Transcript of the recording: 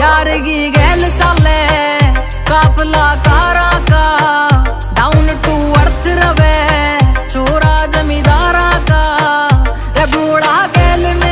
यारगी गैल चाले, काफला कारा का डाउन टू अर्थ रवे, चोरा जमींदारा का रगोड़ा गैल में